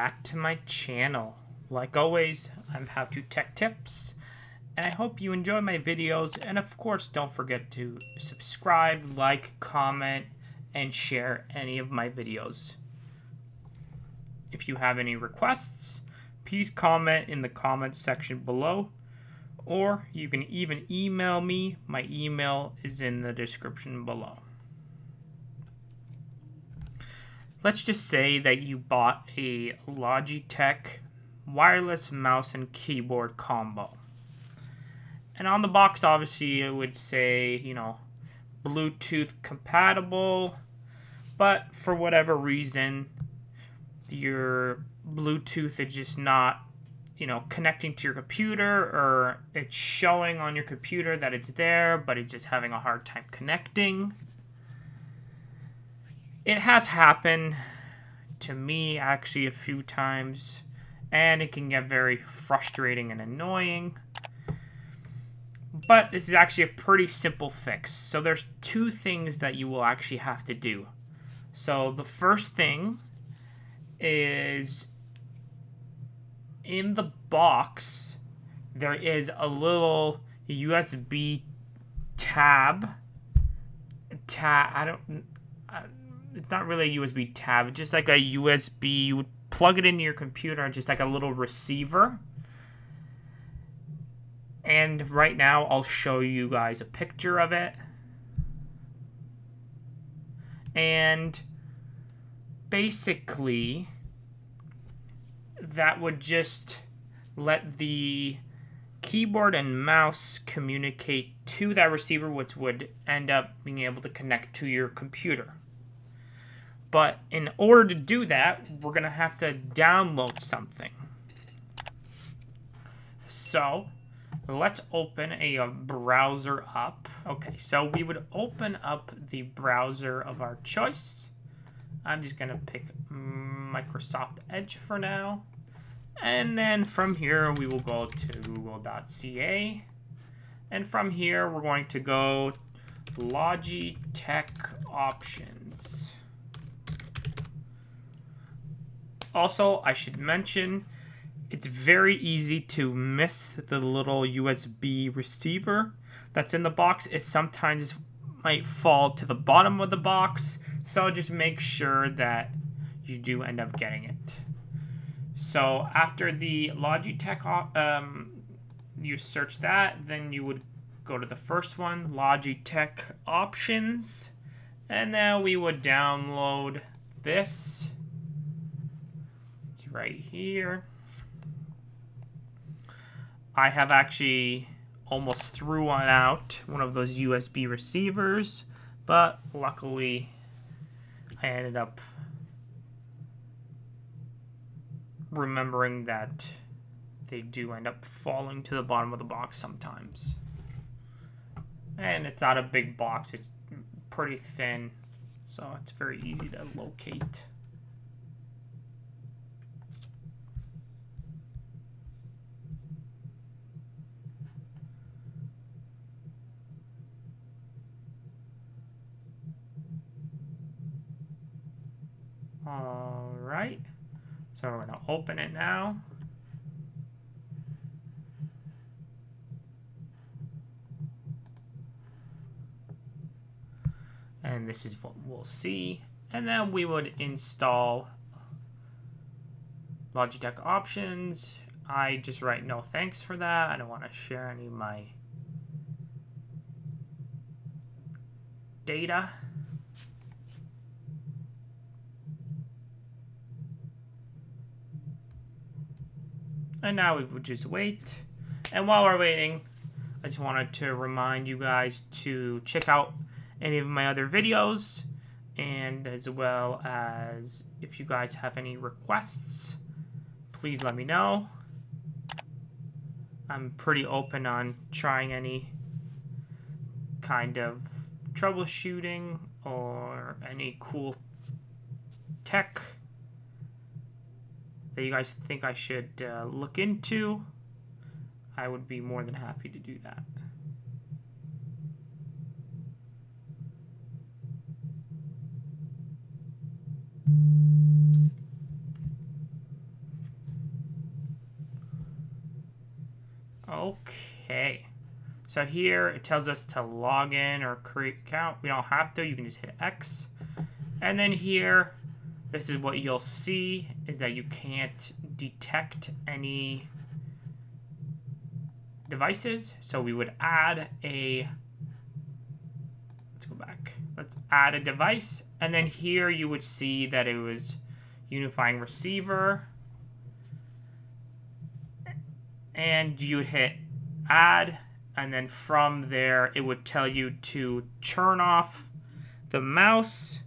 back to my channel. Like always, I'm How To Tech Tips, and I hope you enjoy my videos, and of course, don't forget to subscribe, like, comment, and share any of my videos. If you have any requests, please comment in the comment section below, or you can even email me. My email is in the description below. Let's just say that you bought a Logitech wireless mouse and keyboard combo. And on the box, obviously, it would say, you know, Bluetooth compatible, but for whatever reason, your Bluetooth is just not, you know, connecting to your computer, or it's showing on your computer that it's there, but it's just having a hard time connecting. It has happened to me actually a few times, and it can get very frustrating and annoying. But this is actually a pretty simple fix. So there's two things that you will actually have to do. So the first thing is in the box there is a little USB tab tab I don't it's not really a USB tab it's just like a USB you would plug it into your computer just like a little receiver. And right now I'll show you guys a picture of it. And basically that would just let the keyboard and mouse communicate to that receiver which would end up being able to connect to your computer but in order to do that we're gonna have to download something so let's open a, a, browser up. Okay, so we would open up the browser of our choice. I'm just going to pick Microsoft Edge for now. And then from here, we will go to google.ca. And from here, we're going to go Logitech Options. Also, I should mention it's very easy to miss the little USB receiver that's in the box. It sometimes might fall to the bottom of the box, so just make sure that you do end up getting it. So after the Logitech, um, you search that, then you would go to the first one, Logitech Options, and then we would download this right here. I have actually almost threw one out, one of those USB receivers, but luckily I ended up remembering that they do end up falling to the bottom of the box sometimes. And it's not a big box, it's pretty thin, so it's very easy to locate. All right. So we're going to open it now. And this is what we'll see. And then we would install Logitech options. I just write no thanks for that. I don't want to share any of my data. And now we would just wait. And while we're waiting, I just wanted to remind you guys to check out any of my other videos and as well as if you guys have any requests, please let me know. I'm pretty open on trying any kind of troubleshooting or any cool tech that you guys think I should uh, look into, I would be more than happy to do that. Okay. So here it tells us to log in or create account. We don't have to. You can just hit X. And then here this is what you'll see is that you can't detect any devices. So we would add a, let's go back. Let's add a device. And then here you would see that it was unifying receiver. And you would hit add. And then from there, it would tell you to turn off the mouse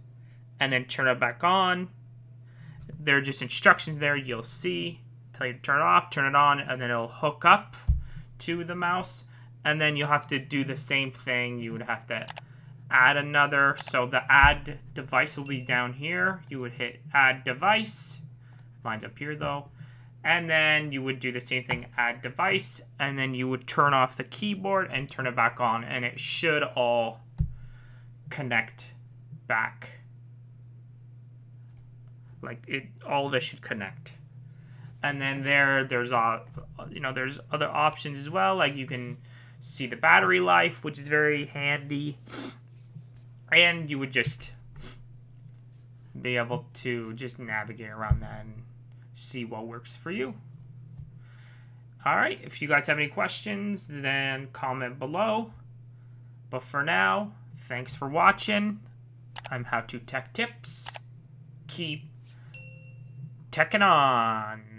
and then turn it back on. There are just instructions there you'll see. Tell you to turn it off, turn it on, and then it'll hook up to the mouse. And then you'll have to do the same thing. You would have to add another. So the add device will be down here. You would hit add device. Mine's up here though. And then you would do the same thing, add device, and then you would turn off the keyboard and turn it back on, and it should all connect back. Like it, all of this should connect. And then there, there's a, you know, there's other options as well. Like you can see the battery life, which is very handy, and you would just be able to just navigate around that and see what works for you. All right, if you guys have any questions, then comment below. But for now, thanks for watching. I'm How To Tech Tips. Keep teching on.